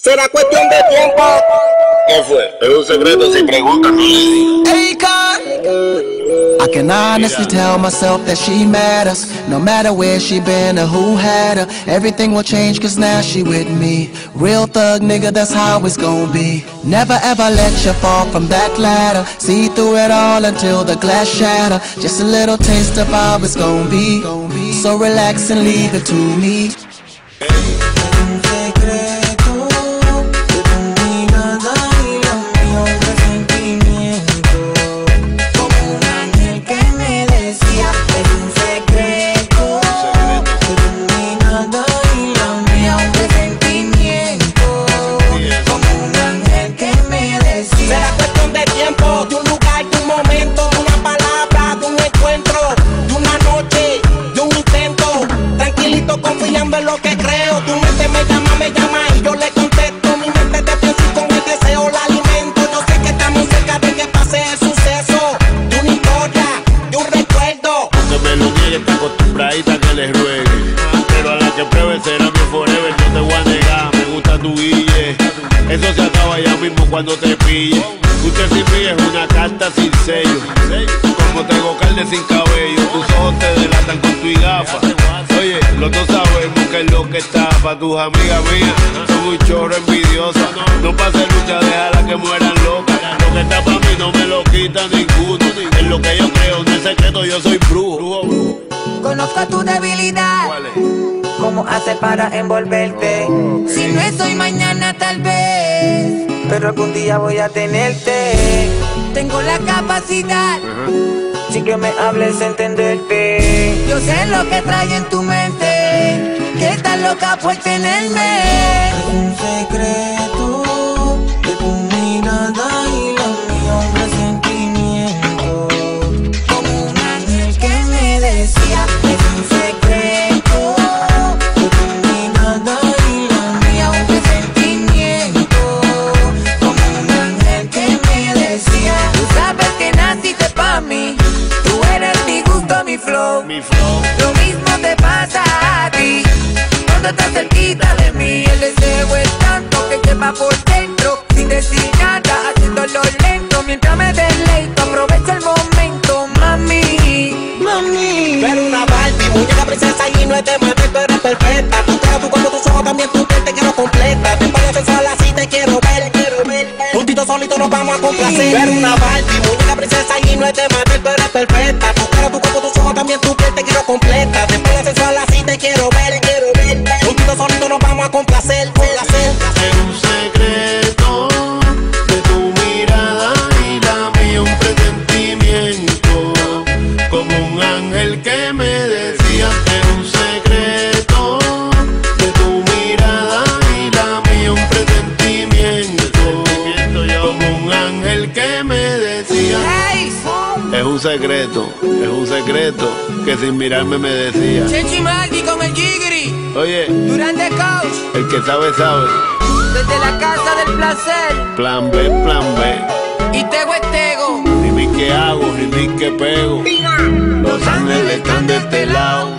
Será cuestión de tiempo. ¿Qué fue? Es un secreto, si preguntan I can honestly tell myself that she matters No matter where she been or who had her Everything will change cause now she with me. Real thug nigga, that's how it's gonna be. Never ever let you fall from that ladder. See through it all until the glass shatter. Just a little taste of how it's gonna be. So relax and leave it to me lo que creo. Tu mente me llama, me llama y yo le contesto. Mi mente te piensa y con el deseo la alimento. Yo sé que estamos cerca de que pase el suceso. De una historia, de un recuerdo. Que me lo niegue, está acostumbradita que le ruegue. Pero a la que pruebe será mi forever, no te voy a negar. Me gusta tu guille. Eso se acaba ya mismo cuando te pille. Usted sin mí es una carta sin sello. Como tengo carne sin cabello, tus ojos te delatan con tu gafa. Los dos sabemos que es lo que está pa' tus amigas mías. Son un chorro envidiosa. No pase lucha, déjala que mueran locas. Lo que está pa' mí no me lo quita ninguno. Es lo que yo creo, no es secreto, yo soy brujo. Conozco tu debilidad. ¿Cuál es? ¿Cómo hacer para envolverte? Si no es hoy, mañana tal vez. Pero algún día voy a tenerte. Tengo la capacidad. Si que me hables, entenderte. Yo sé lo que trae en tu mente. Que estás loca por tenerme. Un secreto de tu mirada y la mía, un presentimiento. Como un ángel que me decía. Flow. Mi flow. Lo mismo te pasa a ti Cuando estás cerquita de mí El deseo es tanto que quema por dentro Sin decir nada, haciéndolo lento Mientras me deleito, aprovecho el momento Mami, mami Pero una Barbie, muñeca princesa y no es de mami, tú eres perfecta. Tu cara, tu cuerpo, tus ojos, también tu piel te quiero completa. Te pones sensual así, te quiero ver, quiero ver. Juntito solito nos vamos a complacer. Pero una Barbie, muñeca princesa y no es de mami, tú eres perfecta. También tu piel te quiero completa. Te pones sensual así, te quiero ver, quiero ver. Juntito solito nos vamos a complacer. Es un secreto es un secreto que sin mirarme me decía. Chenchi Maldi con el Gigri. Oye. Durante Coach el que sabe sabe. Desde la casa del placer. Plan B plan B. Y Tego es Tego. Ni que hago, ni que pego. Los ángeles están de este lado.